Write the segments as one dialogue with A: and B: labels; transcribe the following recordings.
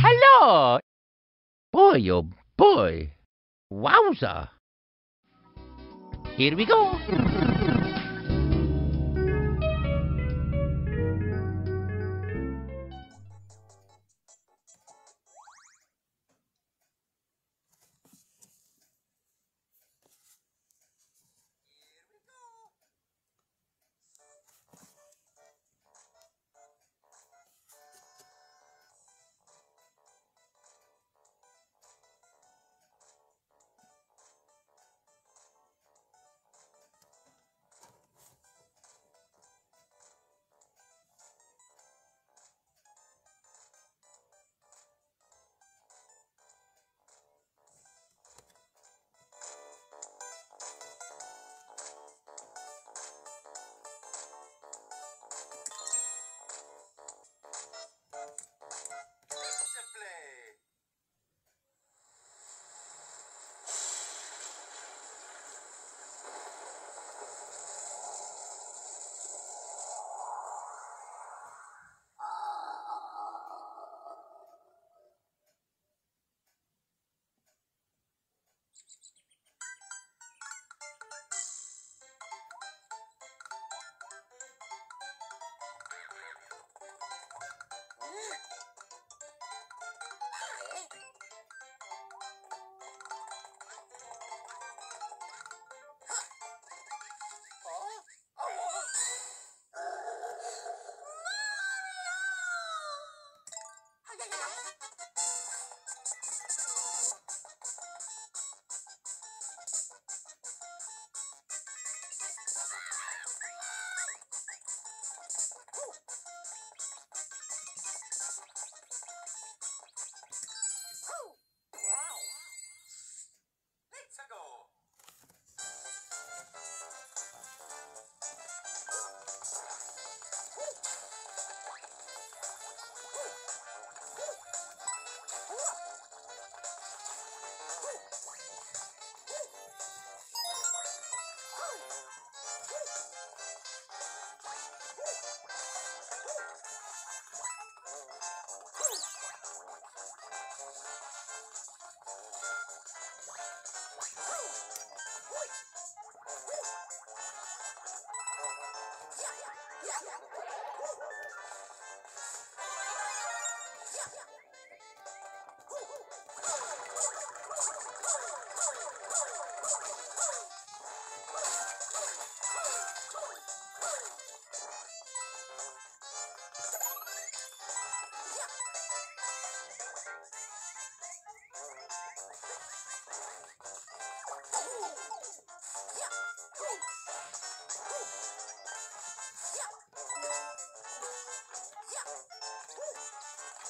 A: hello! Boy, oh boy. Wowza. Here we go.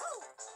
A: Woo!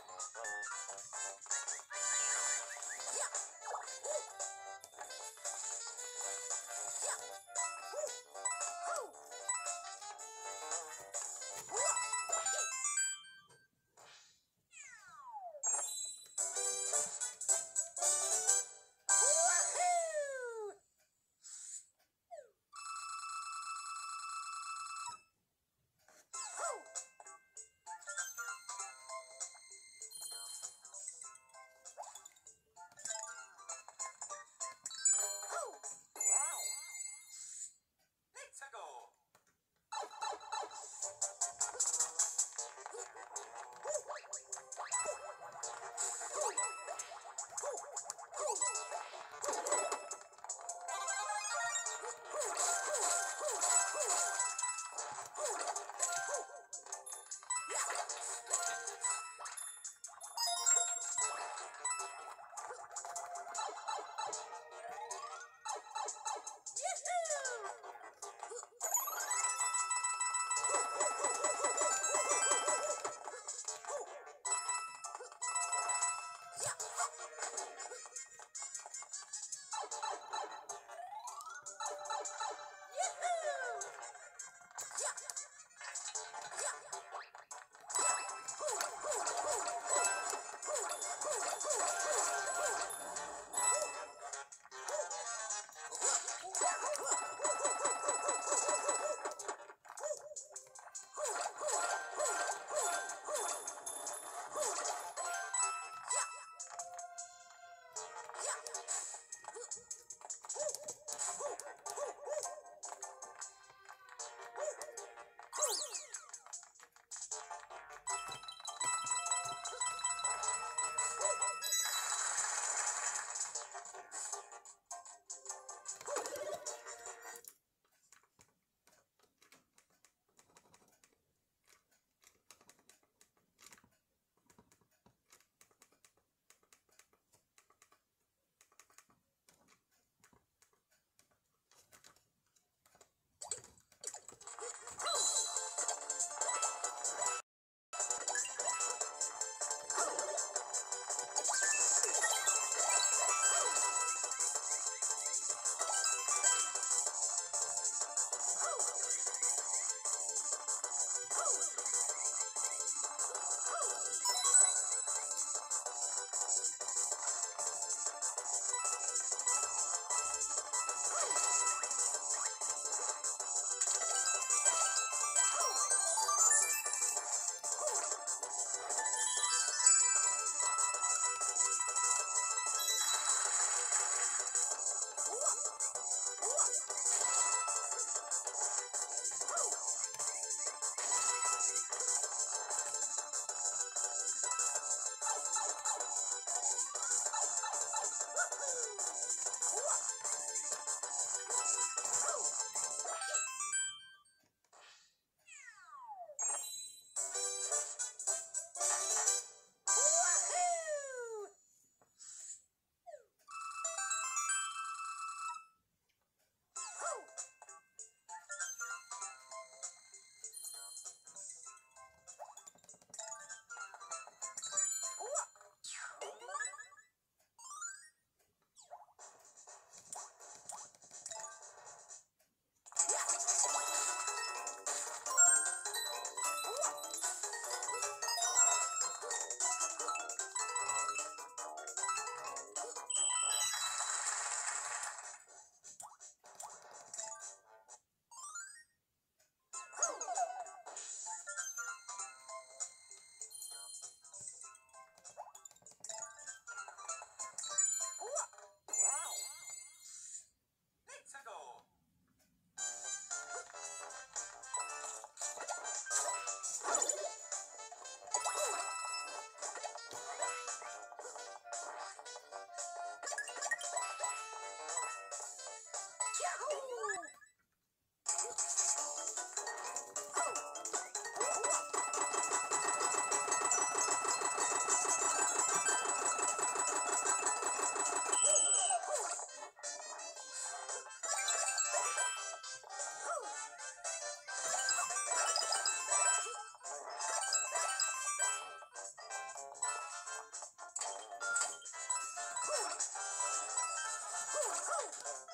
A: Oh, oh, oh.